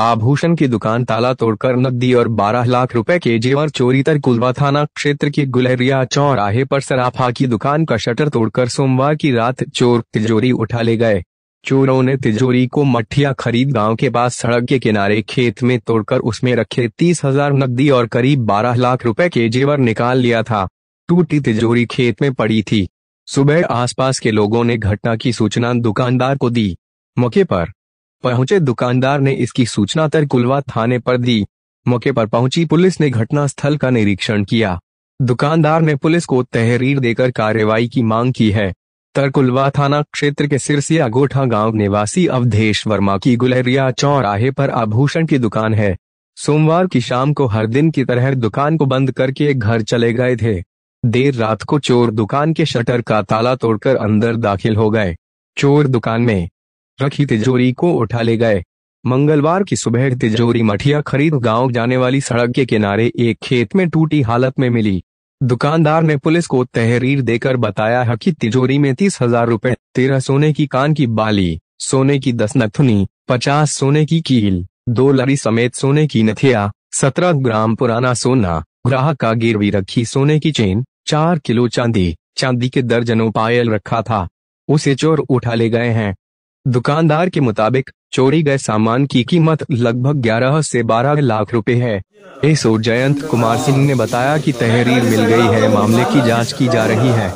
आभूषण की दुकान ताला तोड़कर नकदी और 12 लाख रुपए के जेवर चोरी तरकुलवा थाना क्षेत्र के गुलहरिया चौराहे पर सराफा की दुकान का शटर तोड़कर सोमवार की रात चोर तिजोरी उठा ले गए। चोरों ने तिजोरी को मठिया खरीद गाँव के पास सड़क के किनारे खेत में तोड़कर उसमें रखे तीस हज़ार नकदी और करीब बारह लाख रुपए के जेवर निकाल लिया था। टूटी तिजोरी खेत में पड़ी थी। सुबह आसपास के लोगों ने घटना की सूचना दुकानदार को दी। मौके पर पहुँचे दुकानदार ने इसकी सूचना तरकुलवा थाने पर दी। मौके पर पहुँची पुलिस ने घटना स्थल का निरीक्षण किया। दुकानदार ने पुलिस को तहरीर देकर कार्रवाई की मांग की है। तरकुलवा थाना क्षेत्र के सिरसिया गोठा गाँव निवासी अवधेश वर्मा की गुलहरिया चौराहे पर आभूषण की दुकान है। सोमवार की शाम को हर दिन की तरह दुकान को बंद करके घर चले गए थे। देर रात को चोर दुकान के शटर का ताला तोड़कर अंदर दाखिल हो गए। चोर दुकान में रखी तिजोरी को उठा ले गए। मंगलवार की सुबह तिजोरी मठिया खरीद गाँव जाने वाली सड़क के किनारे एक खेत में टूटी हालत में मिली। दुकानदार ने पुलिस को तहरीर देकर बताया है कि तिजोरी में तीस हज़ार रूपए, तेरह सोने की कान की बाली, सोने की दस नथुनी, पचास सोने की कील, दो लड़ी समेत सोने की नथिया, सत्रह ग्राम पुराना सोना, ग्राहक का गिरवी रखी सोने की चेन, चार किलो चांदी चांदी के दर्जनों पायल रखा था। उसे चोर उठा ले गए हैं। दुकानदार के मुताबिक, चोरी गए सामान की कीमत लगभग 11 से 12 लाख रुपए है। इस और जयंत कुमार सिंह ने बताया कि तहरीर मिल गई है, मामले की जाँच की जा रही है।